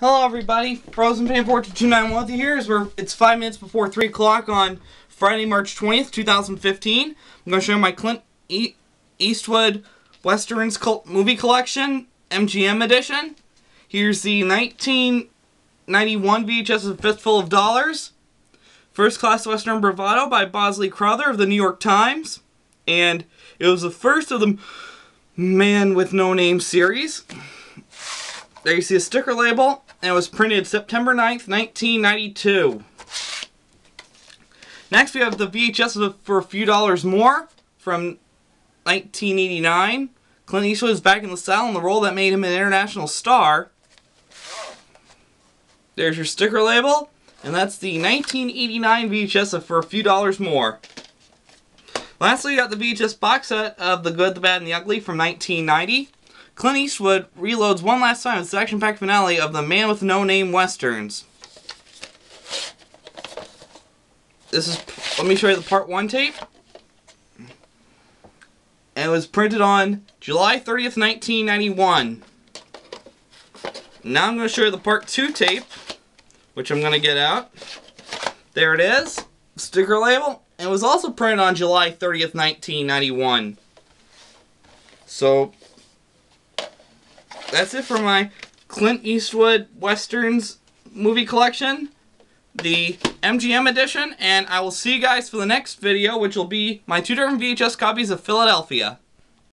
Hello everybody, Frozen Fan 42291 with you here. Is where it's 5 minutes before 3 o'clock on Friday, March 20th, 2015. I'm going to show you my Clint e Eastwood Westerns cult movie collection, MGM edition. Here's the 1991 VHS of Fistful of Dollars. First Class Western Bravado by Bosley Crowther of the New York Times. And it was the first of the Man with No Name series. There you see a sticker label, and it was printed September 9th, 1992. Next, we have the VHS for a few dollars more from 1989. Clint Eastwood is back in the saddle in the role that made him an international star. There's your sticker label, and that's the 1989 VHS for a few dollars more. Lastly, you got the VHS box set of The Good, the Bad, and the Ugly from 1990. Clint Eastwood reloads one last time with the action-packed finale of the Man with No Name Westerns. This is, let me show you the part one tape. And it was printed on July 30th, 1991. Now I'm going to show you the part two tape, which I'm going to get out. There it is, sticker label. And it was also printed on July 30th, 1991. So, that's it for my Clint Eastwood Westerns movie collection, the MGM edition, and I will see you guys for the next video, which will be my two different VHS copies of Philadelphia.